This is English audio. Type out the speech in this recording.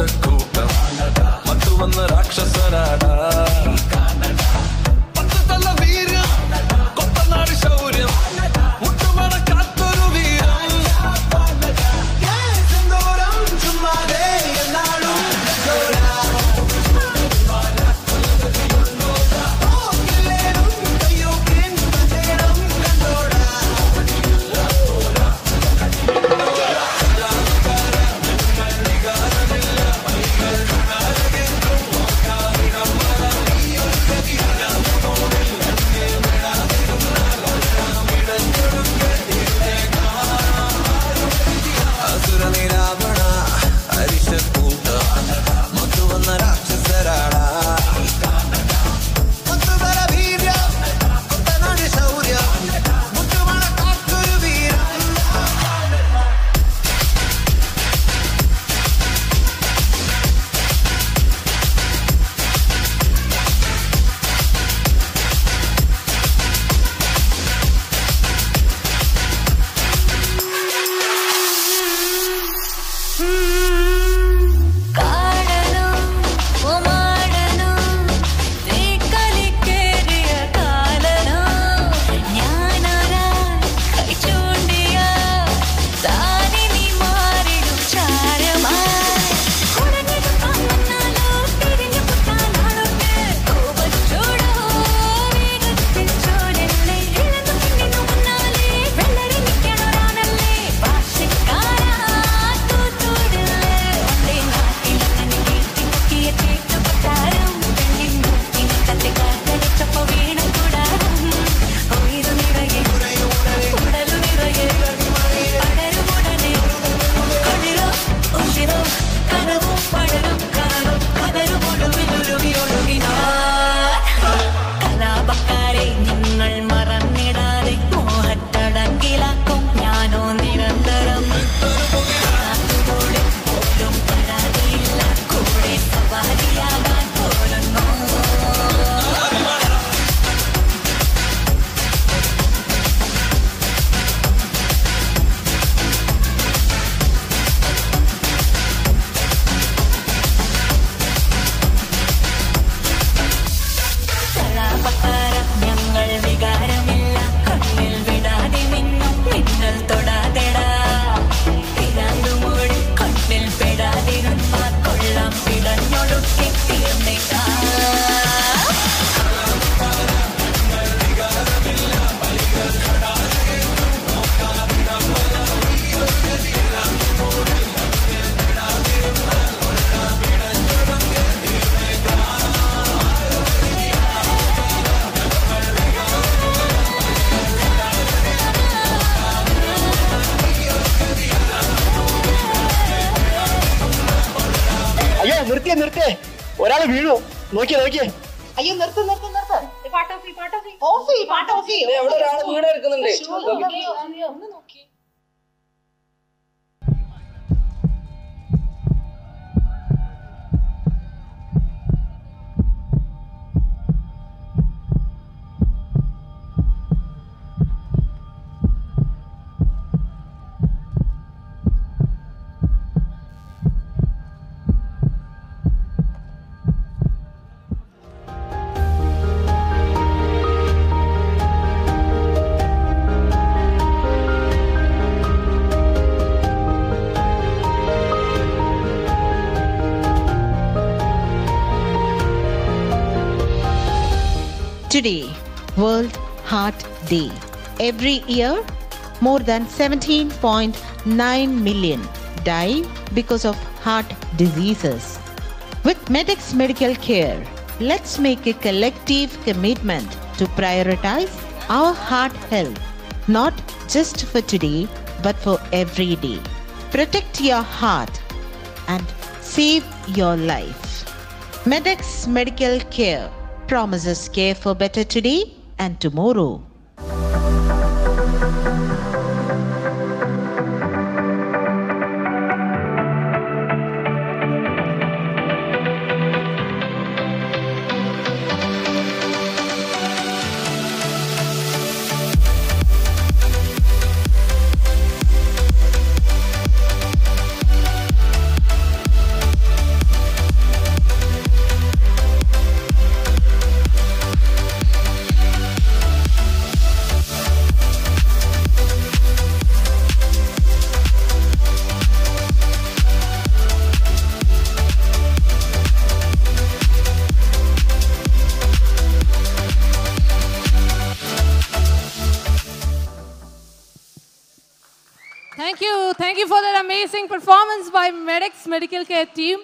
രാക്ഷസക്കൂട്ടം മറ്റുവന്ന രാക്ഷസനാടാ. നിർത്തിയ നിർത്തേ ഒരാൾ വീണു. നോക്കിയ നോക്കിയേ. അയ്യോ നിർത്തു നിർത്തു നിർത്തു. Off off off off off off off off off off off off off Today, World Heart Day. Every year, more than 17.9 million die because of heart diseases. With Medx Medical Care, let's make a collective commitment to prioritize our heart health, not just for today, but for every day. Protect your heart and save your life. Medx Medical Care promises care for better today and tomorrow. Thank you. Thank you for that amazing performance by Medx Medical Care team.